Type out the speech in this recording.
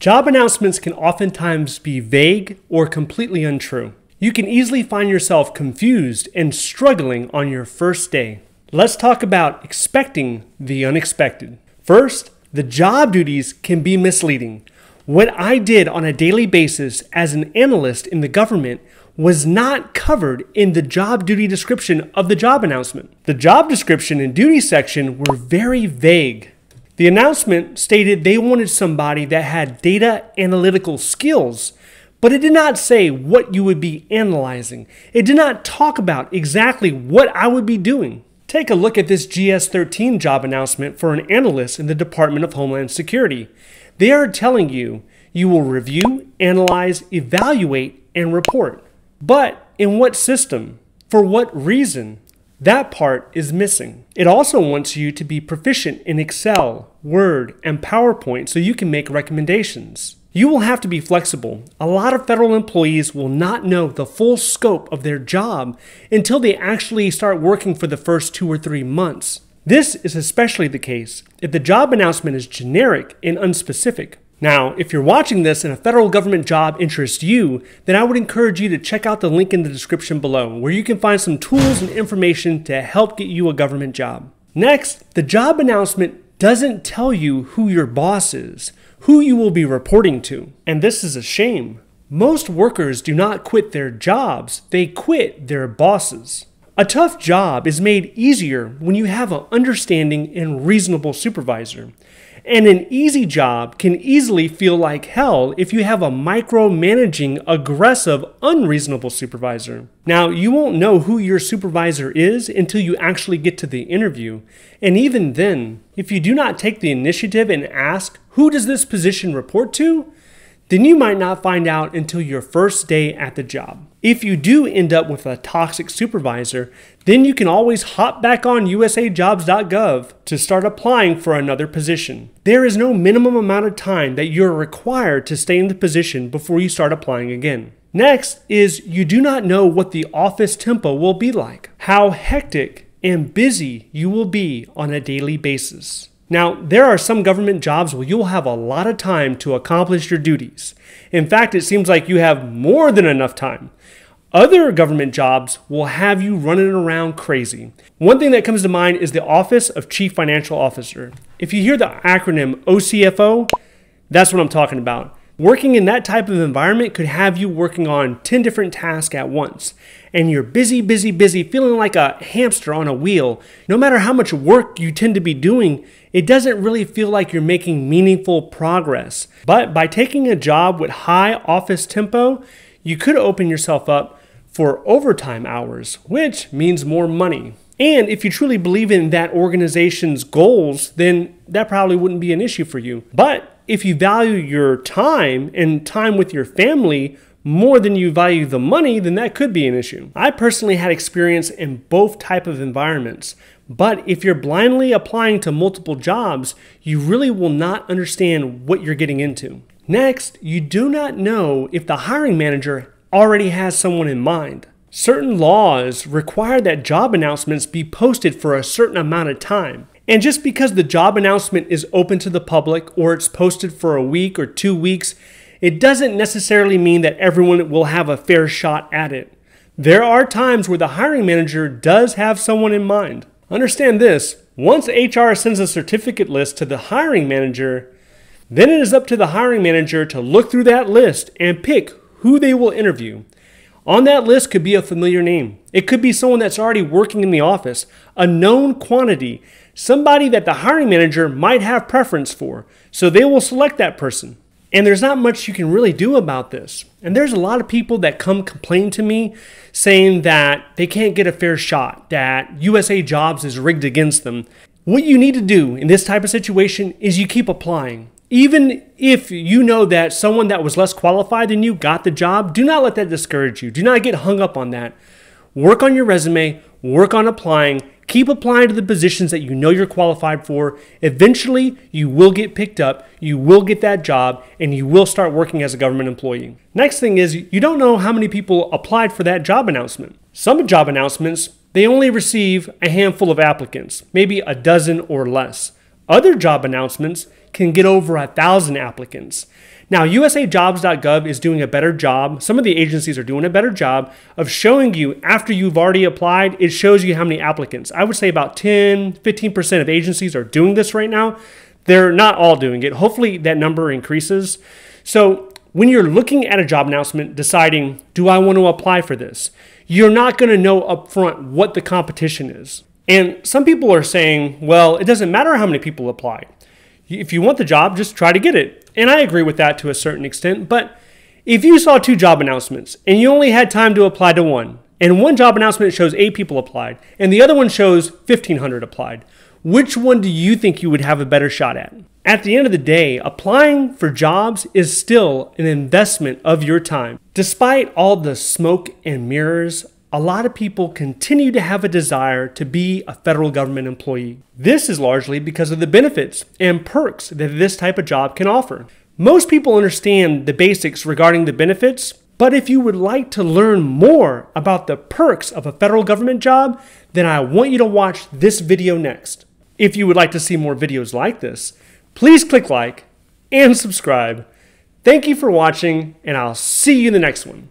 Job announcements can oftentimes be vague or completely untrue. You can easily find yourself confused and struggling on your first day. Let's talk about expecting the unexpected. First, the job duties can be misleading. What I did on a daily basis as an analyst in the government was not covered in the job duty description of the job announcement. The job description and duty section were very vague. The announcement stated they wanted somebody that had data analytical skills, but it did not say what you would be analyzing. It did not talk about exactly what I would be doing. Take a look at this GS 13 job announcement for an analyst in the Department of Homeland Security. They are telling you you will review, analyze, evaluate, and report. But in what system? For what reason? That part is missing. It also wants you to be proficient in Excel, Word, and PowerPoint so you can make recommendations. You will have to be flexible. A lot of federal employees will not know the full scope of their job until they actually start working for the first two or three months. This is especially the case if the job announcement is generic and unspecific. Now, if you're watching this and a federal government job interests you, then I would encourage you to check out the link in the description below where you can find some tools and information to help get you a government job. Next, the job announcement doesn't tell you who your boss is, who you will be reporting to. And this is a shame. Most workers do not quit their jobs, they quit their bosses. A tough job is made easier when you have an understanding and reasonable supervisor. And an easy job can easily feel like hell if you have a micromanaging, aggressive, unreasonable supervisor. Now, you won't know who your supervisor is until you actually get to the interview. And even then, if you do not take the initiative and ask, who does this position report to? then you might not find out until your first day at the job. If you do end up with a toxic supervisor, then you can always hop back on usajobs.gov to start applying for another position. There is no minimum amount of time that you're required to stay in the position before you start applying again. Next is you do not know what the office tempo will be like, how hectic and busy you will be on a daily basis. Now, there are some government jobs where you'll have a lot of time to accomplish your duties. In fact, it seems like you have more than enough time. Other government jobs will have you running around crazy. One thing that comes to mind is the Office of Chief Financial Officer. If you hear the acronym OCFO, that's what I'm talking about. Working in that type of environment could have you working on 10 different tasks at once. And you're busy, busy, busy, feeling like a hamster on a wheel. No matter how much work you tend to be doing, it doesn't really feel like you're making meaningful progress. But by taking a job with high office tempo, you could open yourself up for overtime hours, which means more money. And if you truly believe in that organization's goals, then that probably wouldn't be an issue for you. But if you value your time and time with your family more than you value the money, then that could be an issue. I personally had experience in both type of environments, but if you're blindly applying to multiple jobs, you really will not understand what you're getting into. Next, you do not know if the hiring manager already has someone in mind. Certain laws require that job announcements be posted for a certain amount of time. And just because the job announcement is open to the public or it's posted for a week or two weeks, it doesn't necessarily mean that everyone will have a fair shot at it. There are times where the hiring manager does have someone in mind. Understand this once HR sends a certificate list to the hiring manager, then it is up to the hiring manager to look through that list and pick who they will interview. On that list could be a familiar name. It could be someone that's already working in the office, a known quantity, somebody that the hiring manager might have preference for. So they will select that person. And there's not much you can really do about this. And there's a lot of people that come complain to me saying that they can't get a fair shot, that USA Jobs is rigged against them. What you need to do in this type of situation is you keep applying. Even if you know that someone that was less qualified than you got the job, do not let that discourage you. Do not get hung up on that. Work on your resume, work on applying, keep applying to the positions that you know you're qualified for. Eventually, you will get picked up, you will get that job, and you will start working as a government employee. Next thing is, you don't know how many people applied for that job announcement. Some job announcements, they only receive a handful of applicants, maybe a dozen or less. Other job announcements, can get over a thousand applicants. Now, USAJobs.gov is doing a better job. Some of the agencies are doing a better job of showing you after you've already applied, it shows you how many applicants. I would say about 10, 15% of agencies are doing this right now. They're not all doing it. Hopefully, that number increases. So, when you're looking at a job announcement, deciding, do I want to apply for this? You're not going to know upfront what the competition is. And some people are saying, well, it doesn't matter how many people apply. If you want the job, just try to get it. And I agree with that to a certain extent. But if you saw two job announcements and you only had time to apply to one, and one job announcement shows eight people applied, and the other one shows 1,500 applied, which one do you think you would have a better shot at? At the end of the day, applying for jobs is still an investment of your time. Despite all the smoke and mirrors a lot of people continue to have a desire to be a federal government employee. This is largely because of the benefits and perks that this type of job can offer. Most people understand the basics regarding the benefits, but if you would like to learn more about the perks of a federal government job, then I want you to watch this video next. If you would like to see more videos like this, please click like and subscribe. Thank you for watching, and I'll see you in the next one.